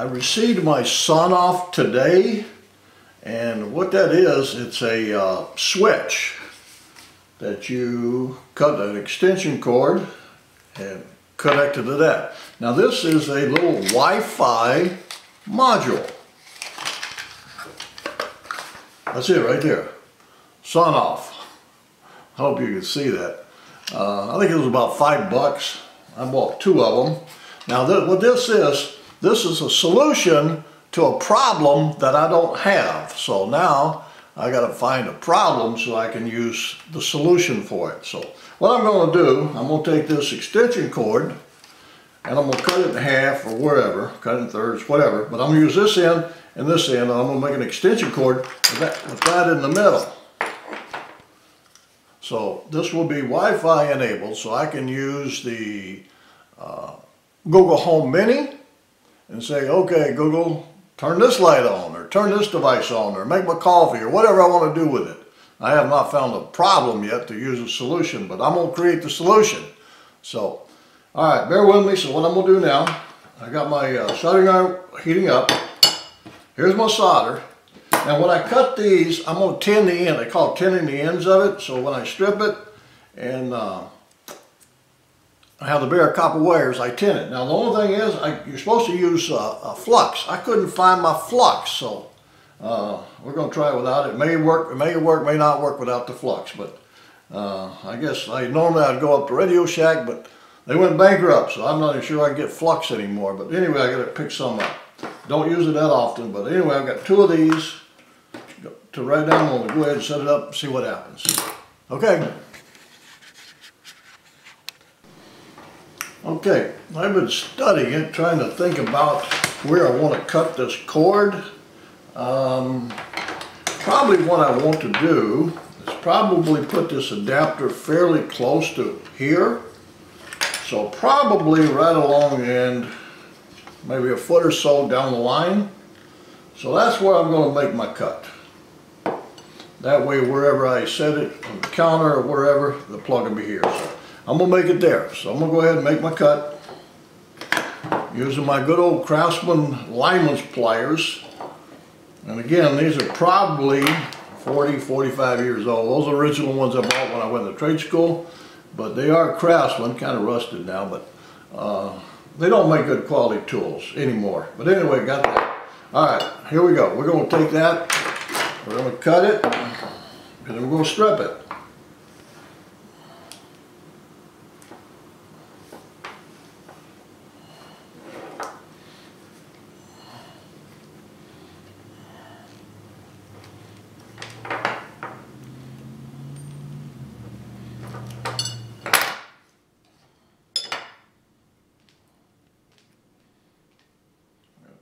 I received my Sonoff today and what that is, it's a uh, switch that you cut an extension cord and connected to that. Now this is a little Wi-Fi module. That's it right there. Sonoff. I hope you can see that. Uh, I think it was about five bucks. I bought two of them. Now th what this is, this is a solution to a problem that I don't have. So now I got to find a problem so I can use the solution for it. So what I'm going to do, I'm going to take this extension cord and I'm going to cut it in half or wherever, cut it in thirds, whatever. But I'm going to use this end and this end and I'm going to make an extension cord with that, with that in the middle. So this will be Wi-Fi enabled so I can use the uh, Google Home Mini and say, okay, Google, turn this light on or turn this device on or make my coffee or whatever I want to do with it. I have not found a problem yet to use a solution, but I'm going to create the solution. So, all right, bear with me. So what I'm going to do now, I got my uh, soldering iron heating up. Here's my solder. Now when I cut these, I'm going to tin the end. I call tinning the ends of it. So when I strip it and uh, I have the bare copper wires, I tin it. Now the only thing is, I, you're supposed to use uh, a flux. I couldn't find my flux, so uh, we're going to try it without it. It may work, it may work, may not work without the flux, but uh, I guess I normally I'd go up to Radio Shack, but they went bankrupt, so I'm not even sure I can get flux anymore. But anyway, I got to pick some up. Don't use it that often, but anyway, I've got two of these to write down. I'm going to go ahead and set it up and see what happens. Okay. Okay, I've been studying it, trying to think about where I want to cut this cord. Um, probably what I want to do is probably put this adapter fairly close to here. So probably right along the end, maybe a foot or so down the line. So that's where I'm going to make my cut. That way wherever I set it on the counter or wherever, the plug will be here. So I'm gonna make it there. So I'm gonna go ahead and make my cut using my good old Craftsman lineman's pliers. And again, these are probably 40, 45 years old. Those original ones I bought when I went to trade school, but they are Craftsman, kind of rusted now, but uh, they don't make good quality tools anymore. But anyway, got that. All right, here we go. We're gonna take that, we're gonna cut it, and then we're gonna strip it.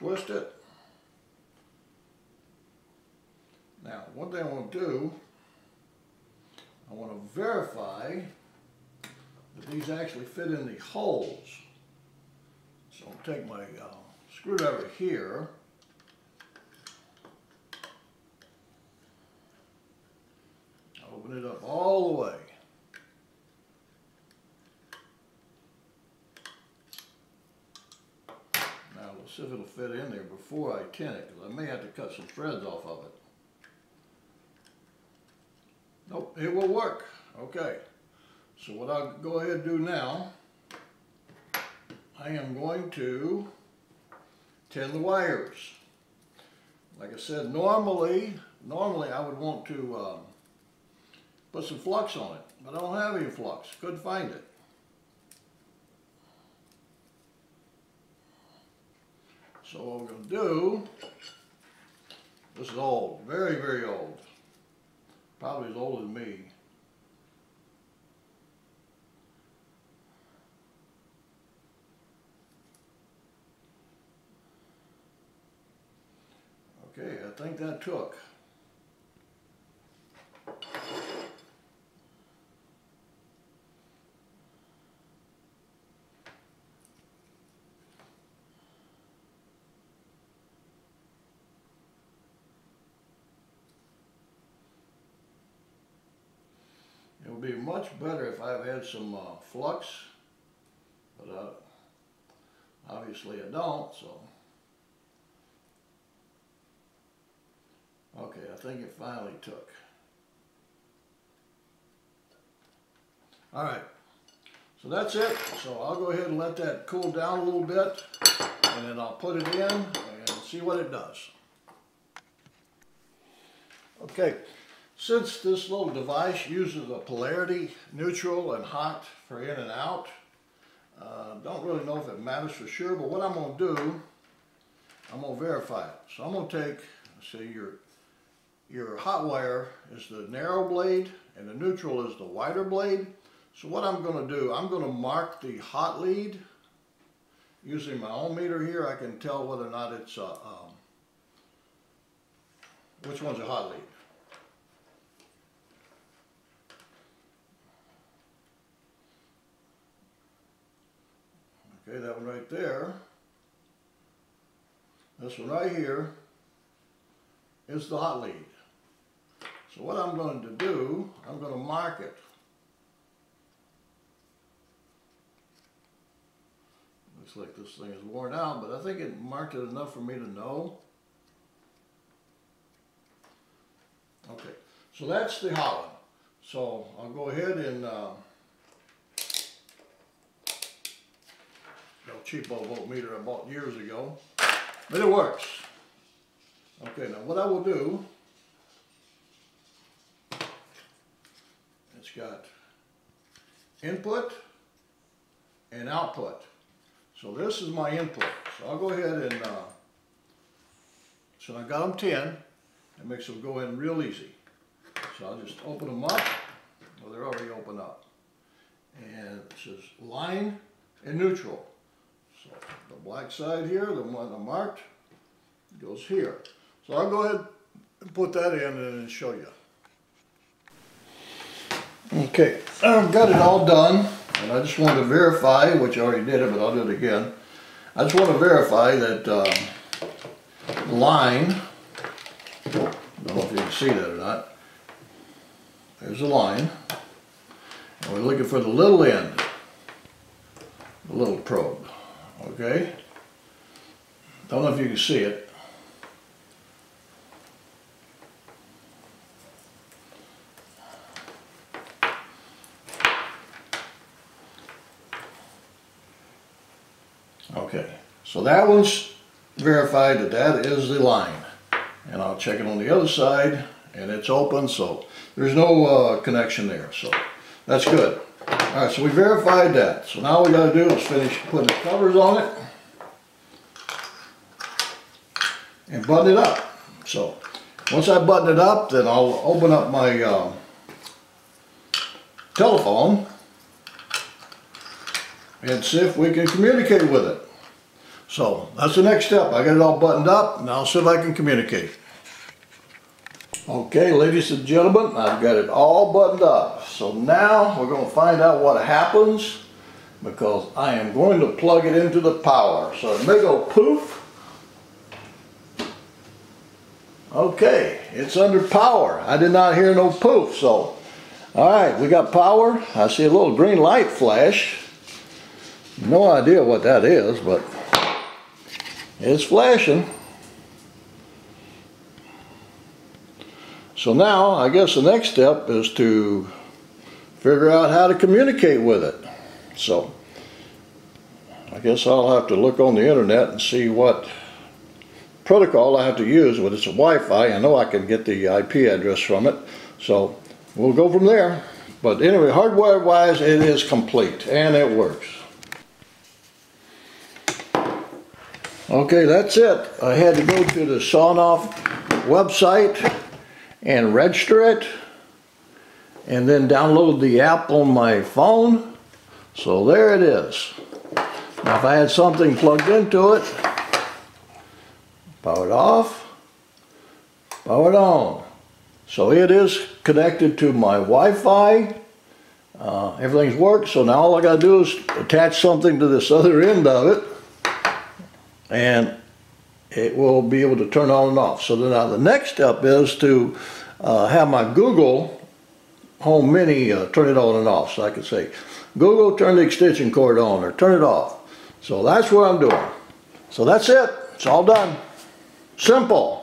Twist it. Now, thing I want to do, I want to verify that these actually fit in the holes. So I'll take my uh, screwdriver here, open it up all the way. See if it'll fit in there before I tin it, because I may have to cut some threads off of it. Nope, it will work. Okay. So what I'll go ahead and do now, I am going to tin the wires. Like I said, normally, normally I would want to um, put some flux on it, but I don't have any flux. Couldn't find it. So what we're going to do, this is old, very, very old. Probably as old as me. Okay, I think that took. would be much better if I've had some uh, flux, but uh, obviously I don't, so. Okay, I think it finally took. All right, so that's it. So I'll go ahead and let that cool down a little bit, and then I'll put it in and see what it does. Okay since this little device uses a polarity, neutral and hot for in and out, uh, don't really know if it matters for sure, but what I'm going to do, I'm going to verify it. So I'm going to take, say your, your hot wire is the narrow blade and the neutral is the wider blade. So what I'm going to do, I'm going to mark the hot lead. Using my ohm meter here, I can tell whether or not it's, uh, um, which one's a hot lead. Okay, that one right there. This one right here is the hot lead. So what I'm going to do, I'm going to mark it. Looks like this thing is worn out, but I think it marked it enough for me to know. Okay, so that's the hot one. So I'll go ahead and uh, little cheapo voltmeter I bought years ago, but it works. Okay, now what I will do, it's got input and output. So this is my input. So I'll go ahead and, uh, so I got them 10. It makes them go in real easy. So I'll just open them up. Well, they're already open up. And it says line and neutral. The black side here, the one I marked, goes here. So I'll go ahead and put that in and show you. Okay, I've got it all done. And I just want to verify, which I already did it, but I'll do it again. I just want to verify that um, line, I don't know if you can see that or not. There's a line. And we're looking for the little end, the little probe, okay? Don't know if you can see it. Okay, so that one's verified that that is the line. And I'll check it on the other side and it's open, so there's no uh, connection there, so that's good. All right, so we verified that. So now we gotta do is finish putting the covers on it and button it up. So once I button it up, then I'll open up my uh, telephone and see if we can communicate with it. So that's the next step. I got it all buttoned up. Now see if I can communicate. Okay, ladies and gentlemen, I've got it all buttoned up. So now we're going to find out what happens because I am going to plug it into the power. So it may go poof. Okay, it's under power. I did not hear no poof, so. All right, we got power. I see a little green light flash. No idea what that is, but it's flashing. So now, I guess the next step is to figure out how to communicate with it. So, I guess I'll have to look on the internet and see what protocol I have to use. But it's a Wi-Fi. I know I can get the IP address from it. So, we'll go from there. But anyway, hardware-wise, it is complete, and it works. Okay, that's it. I had to go to the Sonoff website and register it and then download the app on my phone. So there it is. Now if I had something plugged into it, power it off, power it on. So it is connected to my Wi-Fi. Uh, everything's worked, so now all I gotta do is attach something to this other end of it and it will be able to turn on and off. So now the next step is to uh, have my Google Home Mini uh, turn it on and off. So I can say, Google, turn the extension cord on or turn it off. So that's what I'm doing. So that's it. It's all done. Simple.